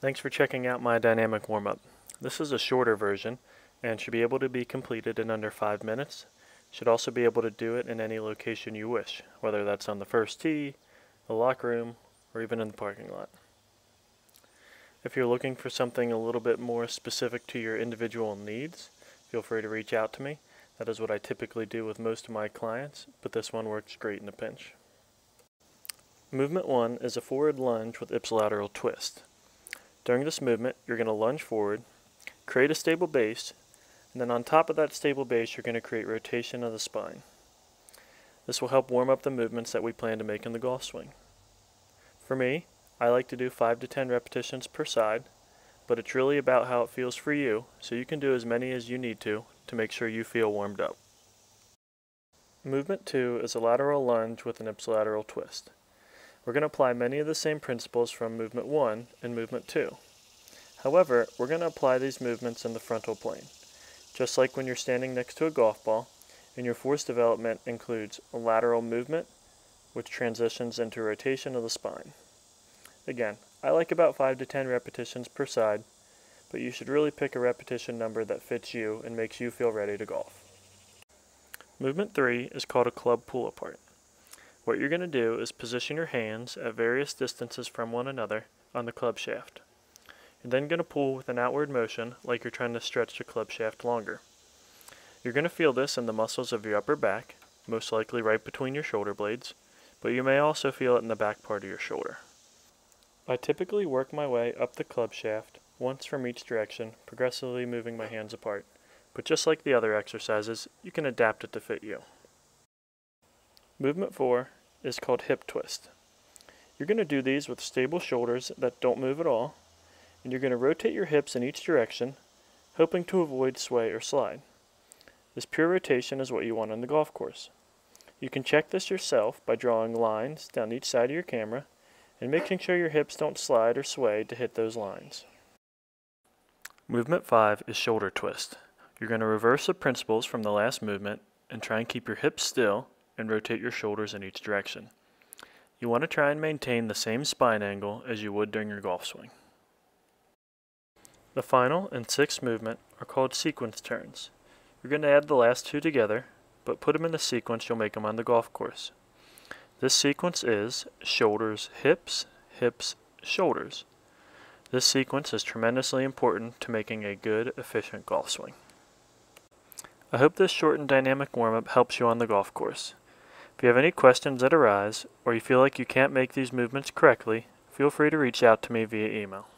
Thanks for checking out my dynamic warm-up. This is a shorter version and should be able to be completed in under 5 minutes. Should also be able to do it in any location you wish, whether that's on the first tee, the locker room, or even in the parking lot. If you're looking for something a little bit more specific to your individual needs, feel free to reach out to me. That is what I typically do with most of my clients, but this one works great in a pinch. Movement 1 is a forward lunge with ipsilateral twist. During this movement, you're going to lunge forward, create a stable base, and then on top of that stable base, you're going to create rotation of the spine. This will help warm up the movements that we plan to make in the golf swing. For me, I like to do 5 to 10 repetitions per side, but it's really about how it feels for you, so you can do as many as you need to to make sure you feel warmed up. Movement 2 is a lateral lunge with an ipsilateral twist. We're going to apply many of the same principles from movement 1 and movement 2. However, we're going to apply these movements in the frontal plane. Just like when you're standing next to a golf ball, and your force development includes a lateral movement, which transitions into rotation of the spine. Again, I like about 5 to 10 repetitions per side, but you should really pick a repetition number that fits you and makes you feel ready to golf. Movement 3 is called a club pull apart. What you're going to do is position your hands at various distances from one another on the club shaft. You're then going to pull with an outward motion like you're trying to stretch the club shaft longer. You're going to feel this in the muscles of your upper back, most likely right between your shoulder blades, but you may also feel it in the back part of your shoulder. I typically work my way up the club shaft, once from each direction, progressively moving my hands apart. But just like the other exercises, you can adapt it to fit you. Movement 4 is called hip twist. You're going to do these with stable shoulders that don't move at all, and you're going to rotate your hips in each direction, hoping to avoid sway or slide. This pure rotation is what you want on the golf course. You can check this yourself by drawing lines down each side of your camera and making sure your hips don't slide or sway to hit those lines. Movement 5 is shoulder twist. You're going to reverse the principles from the last movement and try and keep your hips still and rotate your shoulders in each direction. You want to try and maintain the same spine angle as you would during your golf swing. The final and sixth movement are called sequence turns. You're going to add the last two together, but put them in the sequence you'll make them on the golf course. This sequence is shoulders, hips, hips, shoulders. This sequence is tremendously important to making a good, efficient golf swing. I hope this short and dynamic warm-up helps you on the golf course. If you have any questions that arise, or you feel like you can't make these movements correctly, feel free to reach out to me via email.